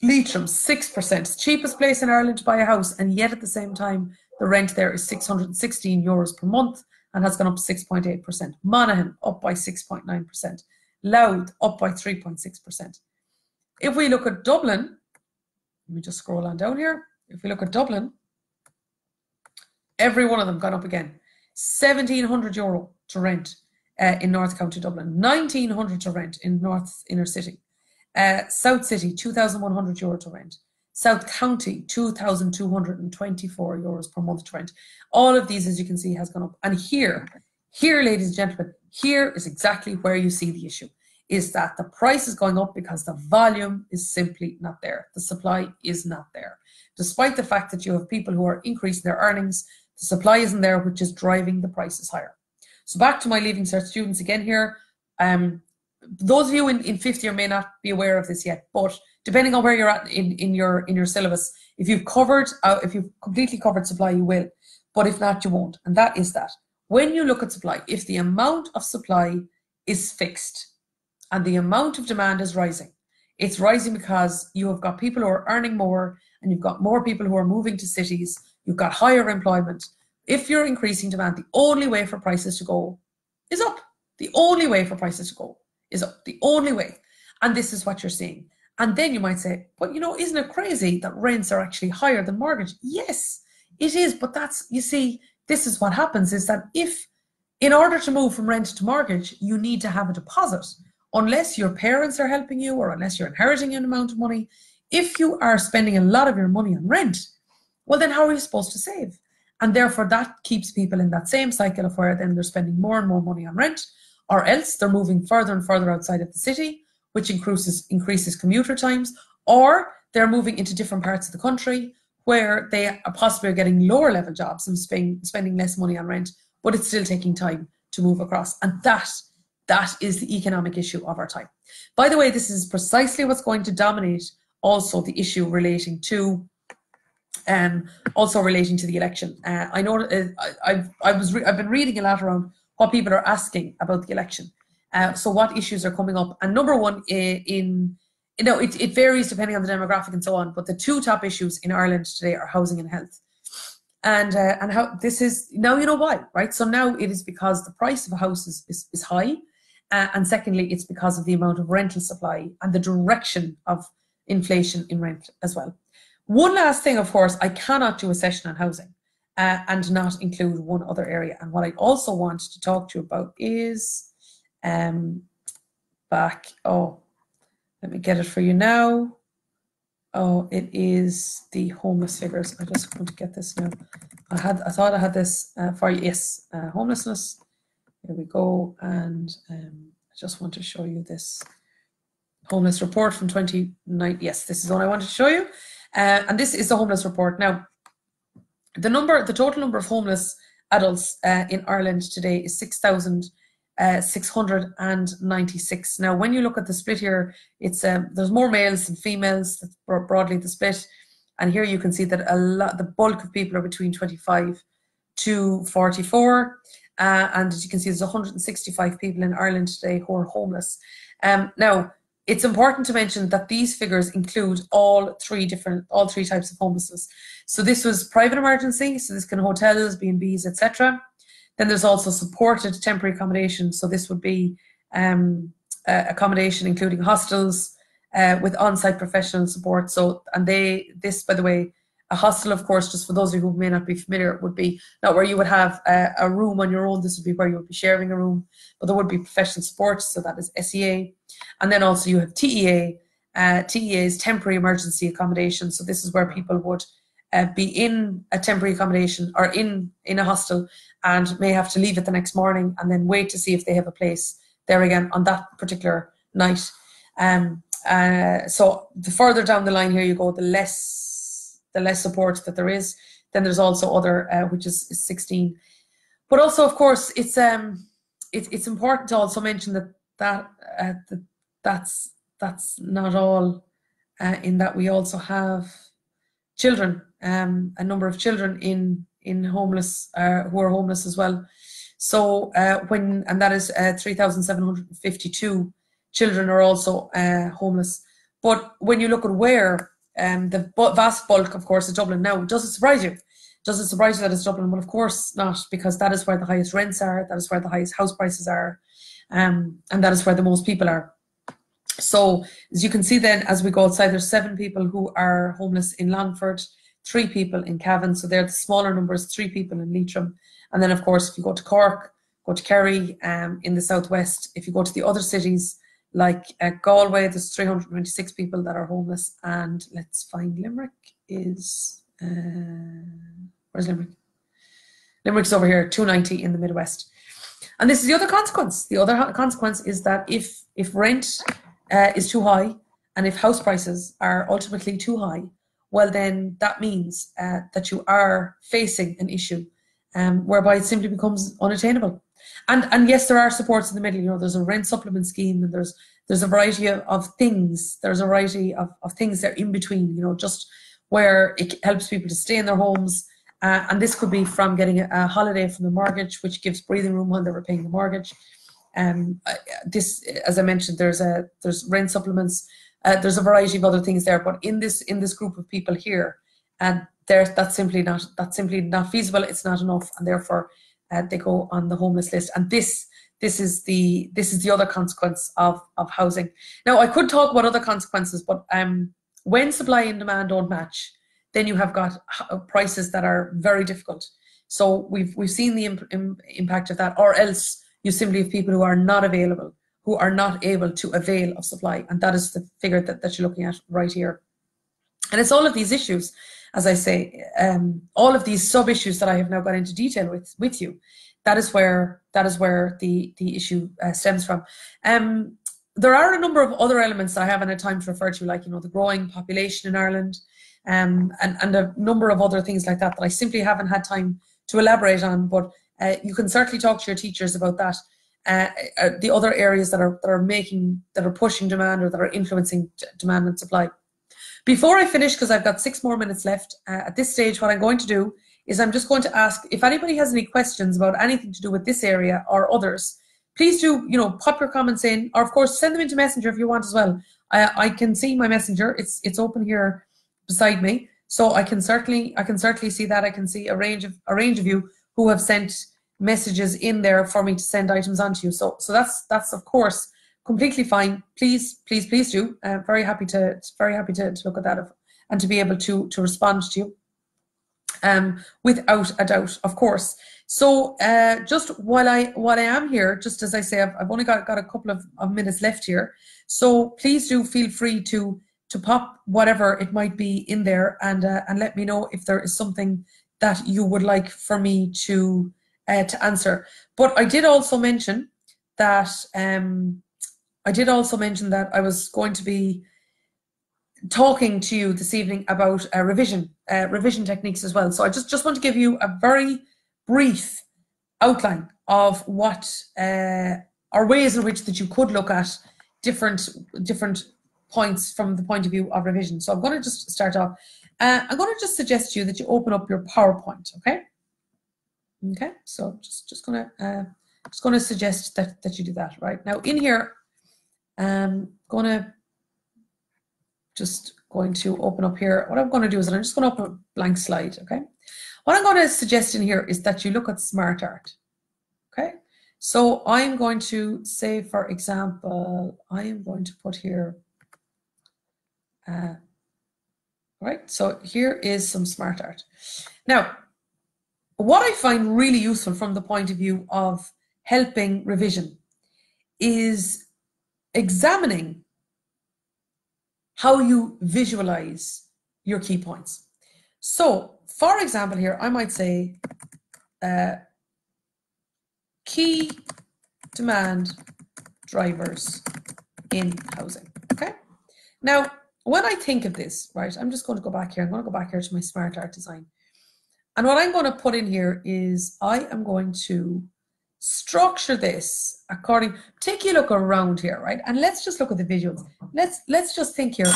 Leitrim, 6%. cheapest place in Ireland to buy a house, and yet at the same time, the rent there is 616 euros per month and has gone up 6.8%. Monaghan, up by 6.9%. Louth up by 3.6%. If we look at Dublin, let me just scroll on down here. If we look at Dublin, every one of them gone up again. 1700 euro to rent uh, in North County Dublin, 1900 to rent in North Inner City, uh, South City 2100 euro to rent, South County 2224 euros per month to rent. All of these, as you can see, has gone up. And here, here, ladies and gentlemen, here is exactly where you see the issue is that the price is going up because the volume is simply not there. The supply is not there. Despite the fact that you have people who are increasing their earnings, the supply isn't there, which is driving the prices higher. So back to my Leaving Cert students again here. Um, those of you in, in fifth year may not be aware of this yet, but depending on where you're at in, in your in your syllabus, if you've covered, uh, if you've completely covered supply, you will. But if not, you won't. And that is that when you look at supply, if the amount of supply is fixed and the amount of demand is rising, it's rising because you have got people who are earning more and you've got more people who are moving to cities, you've got higher employment. If you're increasing demand, the only way for prices to go is up. The only way for prices to go is up. The only way. And this is what you're seeing. And then you might say, but you know, isn't it crazy that rents are actually higher than mortgage? Yes, it is. But that's, you see, this is what happens is that if In order to move from rent to mortgage, you need to have a deposit. Unless your parents are helping you or unless you're inheriting an amount of money, if you are spending a lot of your money on rent, well, then how are you supposed to save? And therefore, that keeps people in that same cycle of where then they're spending more and more money on rent, or else they're moving further and further outside of the city, which increases increases commuter times, or they're moving into different parts of the country where they are possibly getting lower level jobs and spending, spending less money on rent, but it's still taking time to move across. And that that is the economic issue of our time. By the way, this is precisely what's going to dominate also the issue relating to um, also relating to the election. Uh, I know uh, I, I've, I was I've been reading a lot around what people are asking about the election. Uh, so what issues are coming up? And number one in, in you know it, it varies depending on the demographic and so on. But the two top issues in Ireland today are housing and health. And uh, and how this is now you know why right? So now it is because the price of a house is, is, is high, uh, and secondly it's because of the amount of rental supply and the direction of inflation in rent as well. One last thing, of course, I cannot do a session on housing uh, and not include one other area. And what I also want to talk to you about is um, back. Oh, let me get it for you now. Oh, it is the homeless figures. I just want to get this now. I had, I thought I had this uh, for you. Yes, uh, homelessness. Here we go, and um, I just want to show you this homeless report from 29. Yes, this is what I wanted to show you. Uh, and this is the homeless report. Now, the number, the total number of homeless adults uh, in Ireland today is 6,696. Uh, now, when you look at the split here, it's um, there's more males than females. That's broadly the split. And here you can see that a lot, the bulk of people are between 25 to 44. Uh, and as you can see, there's 165 people in Ireland today who are homeless. Um, now, it's important to mention that these figures include all three different, all three types of homelessness. So this was private emergency, so this can hotels, B&Bs, etc. Then there's also supported temporary accommodation, so this would be um, uh, accommodation including hostels uh, with on-site professional support. So, and they, this, by the way, a hostel, of course, just for those of you who may not be familiar, would be not where you would have a, a room on your own. This would be where you would be sharing a room, but there would be professional support. So that is SEA, and then also you have TEA. Uh, TEA is temporary emergency accommodation. So this is where people would uh, be in a temporary accommodation or in in a hostel and may have to leave it the next morning and then wait to see if they have a place there again on that particular night. Um, uh, so the further down the line here you go, the less the less support that there is. Then there's also other, uh, which is, is 16. But also, of course, it's um, it, it's important to also mention that that, uh, that that's that's not all. Uh, in that we also have children, um, a number of children in in homeless uh, who are homeless as well. So uh, when and that is uh, 3,752 children are also uh, homeless. But when you look at where um, the vast bulk, of course, is Dublin. Now, does it surprise you? Does it surprise you that it's Dublin? Well, of course not, because that is where the highest rents are, that is where the highest house prices are, um, and that is where the most people are. So, as you can see, then as we go outside, there's seven people who are homeless in Longford, three people in Cavan. So they're the smaller numbers, three people in Leitrim, and then of course, if you go to Cork, go to Kerry, um, in the southwest. If you go to the other cities, like uh, Galway, there's 326 people that are homeless, and let's find Limerick is uh, where's Limerick? Limerick's over here, 290 in the Midwest. And this is the other consequence. The other consequence is that if if rent uh, is too high and if house prices are ultimately too high, well then that means uh, that you are facing an issue um, whereby it simply becomes unattainable. And and yes, there are supports in the middle. You know, there's a rent supplement scheme, and there's there's a variety of, of things. There's a variety of, of things that are in between. You know, just where it helps people to stay in their homes. Uh, and this could be from getting a, a, holiday from the mortgage, which gives breathing room while they're repaying the mortgage. Um, this, as I mentioned, there's a there's rent supplements. Uh, there's a variety of other things there, but in this in this group of people here, and there that's simply not that's simply not feasible. It's not enough, and therefore uh, they go on the homeless list. And this this is the this is the other consequence of of housing. Now I could talk about other consequences, but um, when supply and demand don't match, then you have got prices that are very difficult So we've we've seen the imp- Im- impact of that, or else you simply have people who are not available, who are not able to avail of supply, and that is the figure that, that you're looking at right here. And it's all of these issues, as I say, um, all of these sub issues that I have now got into detail with with you. That is where that is where the the issue uh, stems from. Um, there are a number of other elements I haven't had time to refer to, like you know the growing population in Ireland, um, and and a number of other things like that that I simply haven't had time to elaborate on. But uh, you can certainly talk to your teachers about that. Uh, uh, the other areas that are that are making that are pushing demand or that are influencing demand and supply. Before I finish, because I've got six more minutes left, uh, at this stage, what I'm going to do is I'm just going to ask if anybody has any questions about anything to do with this area or others. Please do, you know, pop your comments in, or of course send them into Messenger if you want as well. I, I can see my Messenger; it's it's open here beside me, so I can certainly I can certainly see that. I can see a range of a range of you who have sent messages in there for me to send items on to you. So so that's that's of course completely fine. Please, please, please do. Uh, very happy to very happy to, to look at that and to be able to to respond to you. Um, without a doubt, of course. So uh, just while I while I am here, just as I say, I've, I've only got, got a couple of, of minutes left here. So please do feel free to to pop whatever it might be in there and uh, and let me know if there is something that you would like for me to uh, to answer. But I did also mention that um, I did also mention that I was going to be talking to you this evening about uh, revision, uh, revision techniques as well. So I just, just want to give you a very brief outline of what uh, are ways in which that you could look at different different points from the point of view of revision. So I'm going to just start off. Uh, I'm going to just suggest to you that you open up your PowerPoint. Okay. Okay. So just just going to uh, just going to suggest that that you do that right now. In here, I'm going to just going to open up here. What I'm going to do is I'm just going to open a blank slide. Okay. What I'm going to suggest in here is that you look at smart art. Okay. So I'm going to say, for example, I am going to put here, uh, right? So here is some smart art. Now, what I find really useful from the point of view of helping revision is examining how you visualize your key points. So, for example, here I might say uh, key demand drivers in housing. Okay. Now, when I think of this, right, I'm just going to go back here. I'm going to go back here to my smart art design. And what I'm going to put in here is I am going to structure this according take a look around here right? And let's just look at the visuals. Let's let's just think here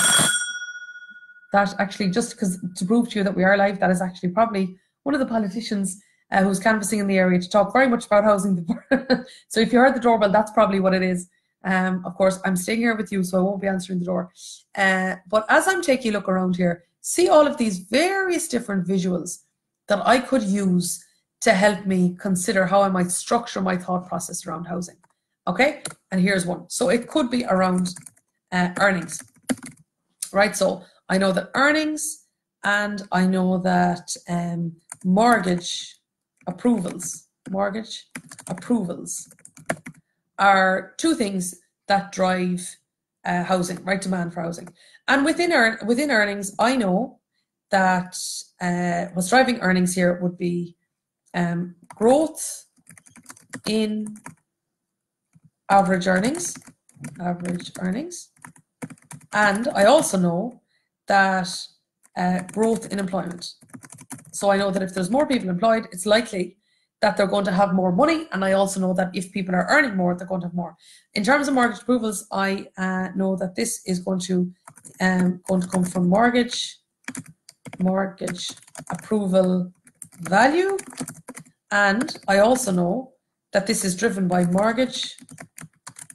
that actually just because to prove to you that we are live that is actually probably one of the politicians uh, who's canvassing in the area to talk very much about housing. So if you heard the doorbell that's probably what it is. Um, of course i'm staying here with you so i won't be answering the door. Uh, but as i'm taking a look around here see all of these various different visuals that i could use to help me consider how I might structure my thought process around housing. Okay, and here's one. So it could be around uh, earnings, right? So I know that earnings and I know that um, mortgage approvals, mortgage approvals are two things that drive uh, housing, right? Demand for housing. And within earn within earnings, I know that uh, what's driving earnings here would be um, growth in average earnings, average earnings. And I also know that uh, growth in employment. So I know that if there's more people employed, it's likely that they're going to have more money. And I also know that if people are earning more, they're going to have more. In terms of mortgage approvals, I uh, know that this is going to um, going to come from mortgage, mortgage approval value. And I also know that this is driven by mortgage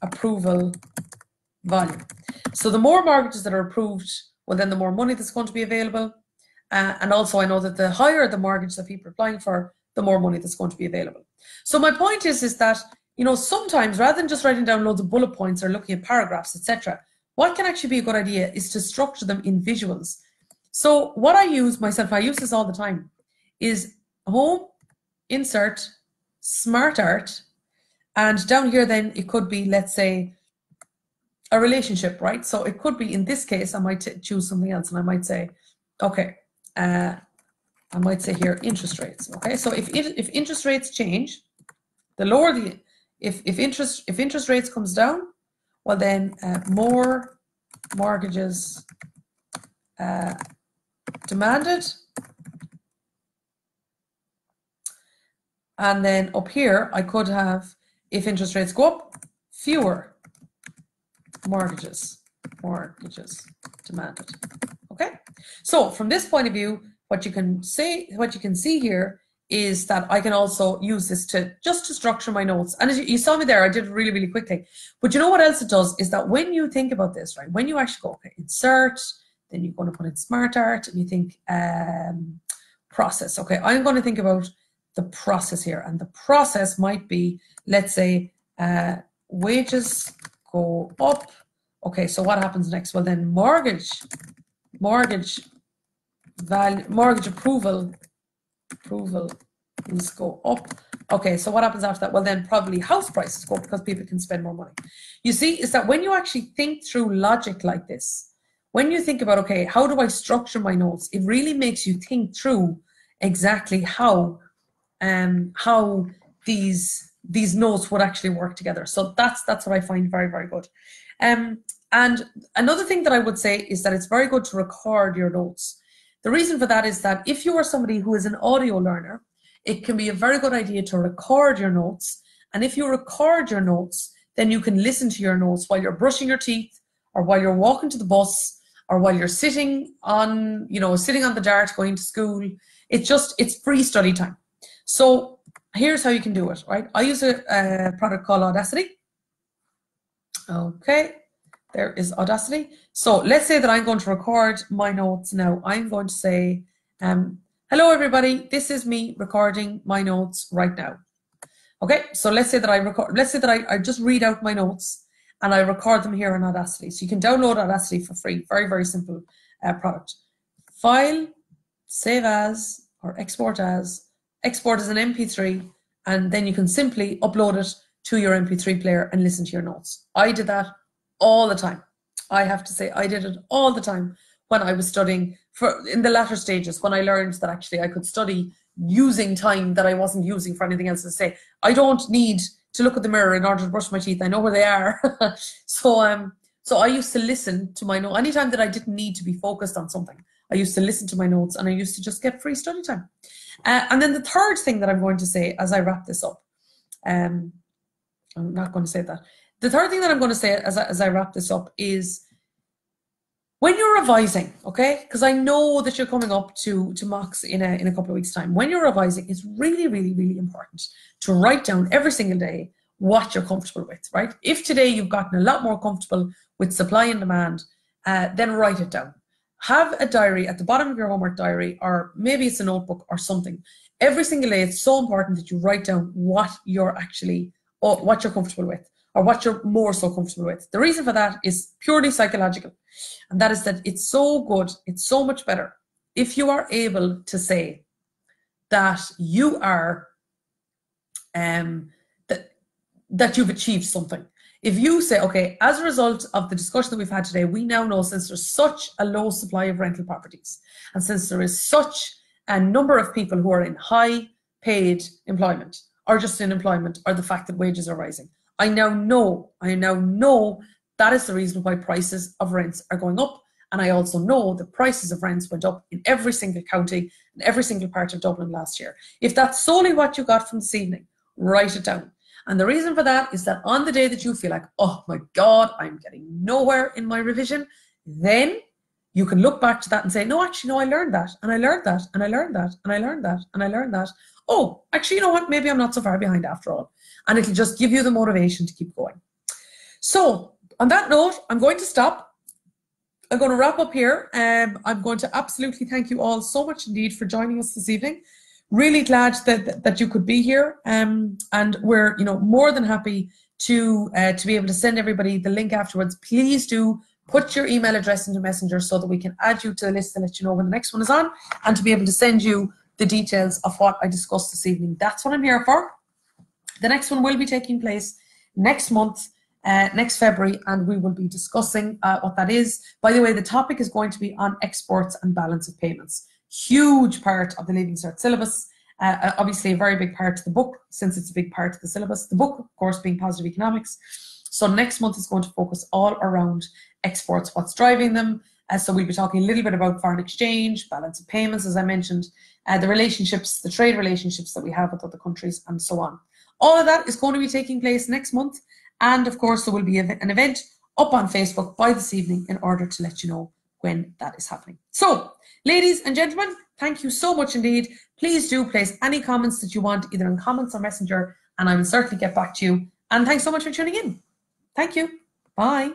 approval volume. So the more mortgages that are approved, well, then the more money that's going to be available. Uh, and also, I know that the higher the mortgage that people are applying for, the more money that's going to be available. So my point is, is that you know sometimes rather than just writing down loads of bullet points or looking at paragraphs, etc., what can actually be a good idea is to structure them in visuals. So what I use myself, I use this all the time, is home insert smart art and down here then it could be let's say a relationship right? So it could be in this case i might choose something else and i might say okay uh, i might say here interest rates okay? So if if interest rates change the lower the if if interest if interest rates comes down well then uh, more mortgages uh, demanded and then up here I could have if interest rates go up fewer mortgages mortgages demanded okay so from this point of view what you can say what you can see here is that I can also use this to just to structure my notes. And as you, you, saw me there, I did really, really quickly. But you know what else it does is that when you think about this, right, when you actually go, okay, insert, then you're going to put in smart art and you think um, process. Okay, I'm going to think about the process here. And the process might be, let's say, uh, wages go up. Okay, so what happens next? Well, then mortgage, mortgage value, mortgage approval approval is go up. Okay, so what happens after that? Well, then probably house prices go up because people can spend more money. You see, is that when you actually think through logic like this, when you think about, okay, how do I structure my notes? It really makes you think through exactly how um, how these these notes would actually work together. So that's that's what I find very very good. Um, and another thing that I would say is that it's very good to record your notes. The reason for that is that if you are somebody who is an audio learner, it can be a very good idea to record your notes. And if you record your notes, then you can listen to your notes while you're brushing your teeth or while you're walking to the bus or while you're sitting on, you know, sitting on the dart going to school. It's just, it's free study time. So here's how you can do it, right? I use a, a product called Audacity. Okay, there is Audacity. So let's say that I'm going to record my notes now. I'm going to say, um, hello everybody, this is me recording my notes right now. Okay, so let's say that I record, let's say that I, I just read out my notes and I record them here in Audacity. So you can download Audacity for free. Very, very simple uh, product. File, save as, or export as, export as an MP3, and then you can simply upload it to your MP3 player and listen to your notes. I did that all the time. I have to say, I did it all the time when I was studying for in the latter stages when I learned that actually I could study using time that I wasn't using for anything else to say. I don't need to look at the mirror in order to brush my teeth. I know where they are. so um so I used to listen to my notes anytime that I didn't need to be focused on something. I used to listen to my notes and I used to just get free study time. Uh, and then the third thing that I'm going to say as I wrap this up, um, I'm not going to say that. The third thing that I'm going to say as I, as I wrap this up is when you're revising, okay, because I know that you're coming up to, to mocks in a, in a couple of weeks' time. When you're revising, it's really, really, really important to write down every single day what you're comfortable with, right? If today you've gotten a lot more comfortable with supply and demand, uh, then write it down have a diary at the bottom of your homework diary, or maybe it's a notebook or something. Every single day, it's so important that you write down what you're actually, or what you're comfortable with, or what you're more so comfortable with. The reason for that is purely psychological, and that is that it's so good, it's so much better if you are able to say that you are, um, that that you've achieved something if you say, okay, as a result of the discussion that we've had today, we now know since there's such a low supply of rental properties, and since there is such a number of people who are in high paid employment, or just in employment, or the fact that wages are rising, I now know, I now know that is the reason why prices of rents are going up. And I also know the prices of rents went up in every single county and every single part of Dublin last year. If that's solely what you got from this evening, write it down. And the reason for that is that on the day that you feel like, oh my God, I'm getting nowhere in my revision, then you can look back to that and say, no, actually, no, I learned that, and I learned that, and I learned that, and I learned that, and I learned that. Oh, actually, you know what? Maybe I'm not so far behind after all. And it'll just give you the motivation to keep going. So, on that note, I'm going to stop. I'm going to wrap up here. Um, I'm going to absolutely thank you all so much indeed for joining us this evening really glad that that you could be here um, and we're you know more than happy to uh, to be able to send everybody the link afterwards please do put your email address into messenger so that we can add you to the list and let you know when the next one is on and to be able to send you the details of what I discussed this evening. That's what I'm here for. The next one will be taking place next month, uh, next February, and we will be discussing uh, what that is. By the way, the topic is going to be on exports and balance of payments. Huge part of the Leaving Cert syllabus. Uh, uh, obviously, a very big part of the book, since it's a big part of the syllabus. The book, of course, being positive economics. So next month is going to focus all around exports, what's driving them. Uh, so we'll be talking a little bit about foreign exchange, balance of payments, as I mentioned, uh, the relationships, the trade relationships that we have with other countries, and so on. All of that is going to be taking place next month. And of course, there will be an event up on Facebook by this evening in order to let you know when that is happening. So, ladies and gentlemen, thank you so much indeed. Please do place any comments that you want, either in comments or messenger, and I will certainly get back to you. And thanks so much for tuning in. Thank you. Bye.